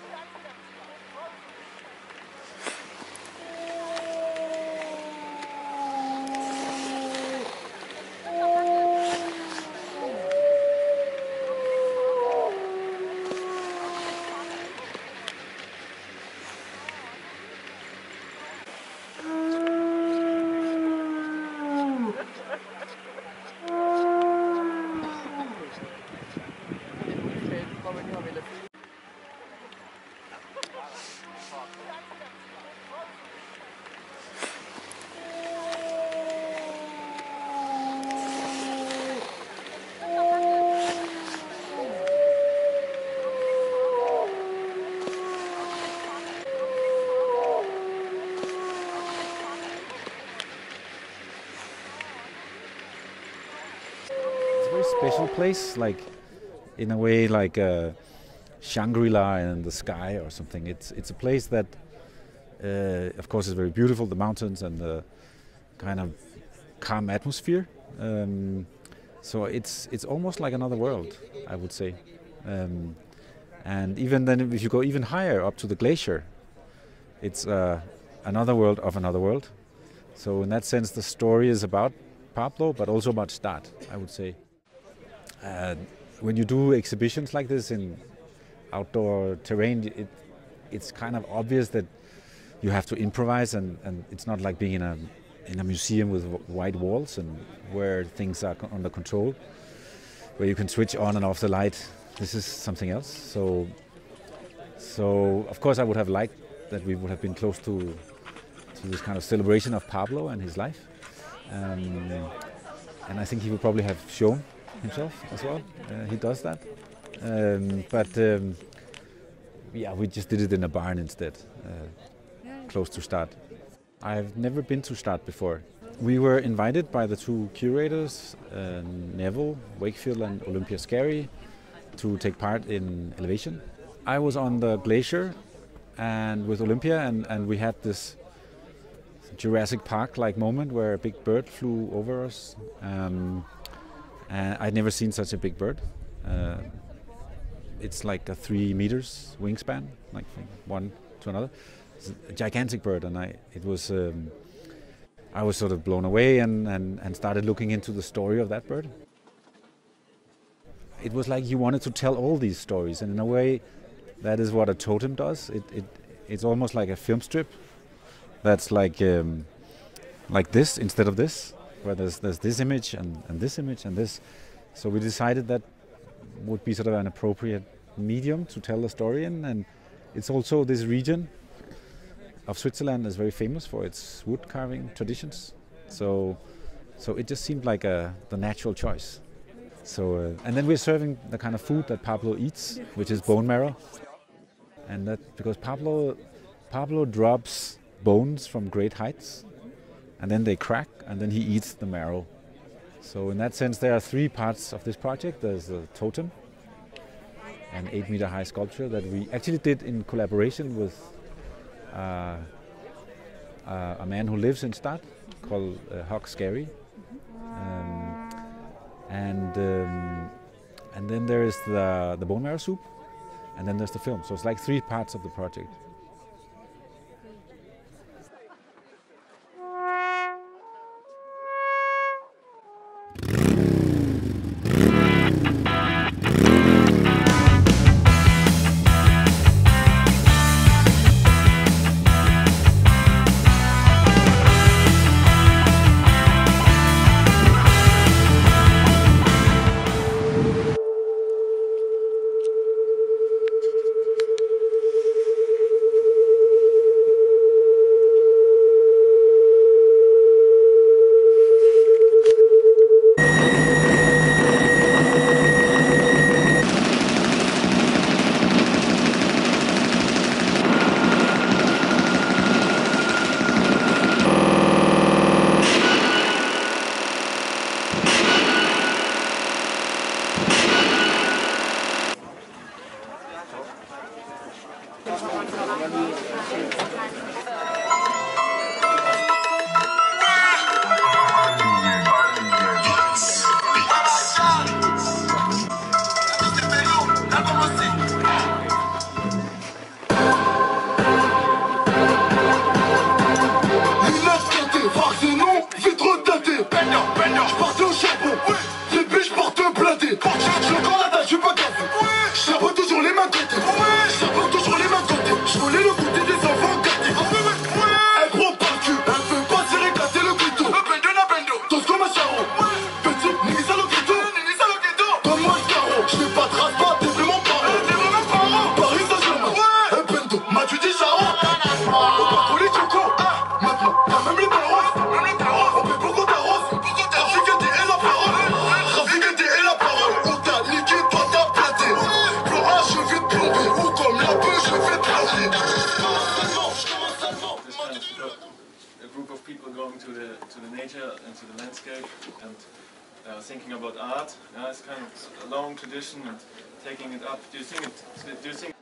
Oh, that's good. Special place, like in a way like a Shangri-La in the sky or something. It's it's a place that, uh, of course, is very beautiful. The mountains and the kind of calm atmosphere. Um, so it's it's almost like another world, I would say. Um, and even then, if you go even higher up to the glacier, it's uh, another world of another world. So in that sense, the story is about Pablo, but also about Gstaad, I would say. Uh, when you do exhibitions like this in outdoor terrain, it, it's kind of obvious that you have to improvise, and, and it's not like being in a in a museum with white walls and where things are under control, where you can switch on and off the light. This is something else. So, so of course, I would have liked that we would have been close to to this kind of celebration of Pablo and his life. Um, and I think he would probably have shown himself as well. Uh, he does that. Um, but um, yeah, we just did it in a barn instead, uh, close to Gstaad. I've never been to Gstaad before. We were invited by the two curators, uh, Neville Wakefield and Olympia Scarry, to take part in Elevation. I was on the glacier and with Olympia, and, and we had this Jurassic Park-like moment where a big bird flew over us. Um, and I'd never seen such a big bird. Uh, it's like a three meters wingspan, like from one to another. It's a gigantic bird, and I it was um, I was sort of blown away and, and, and started looking into the story of that bird. It was like he wanted to tell all these stories, and in a way, that is what a totem does. It, it it's almost like a film strip that's like um, like this instead of this, where there's there's this image and, and this image and this. So we decided that would be sort of an appropriate medium to tell the story in, and it's also this region of Switzerland is very famous for its wood carving traditions. So so it just seemed like a, the natural choice. So uh, and then we're serving the kind of food that Pablo eats, which is bone marrow, and that because Pablo Pablo drops bones from great heights, and then they crack, and then he eats the marrow. So in that sense, there are three parts of this project. There's the totem, an eight meter high sculpture that we actually did in collaboration with uh, uh, a man who lives in Gstaad called uh, Huck Scarry. Um, and um, and then there is the the bone marrow soup, and then there's the film. So it's like three parts of the project. 本当に。A group of people going to the to the nature and to the landscape and uh, thinking about art. Yeah, it's kind of a long tradition and taking it up. Do you think it? Do you think?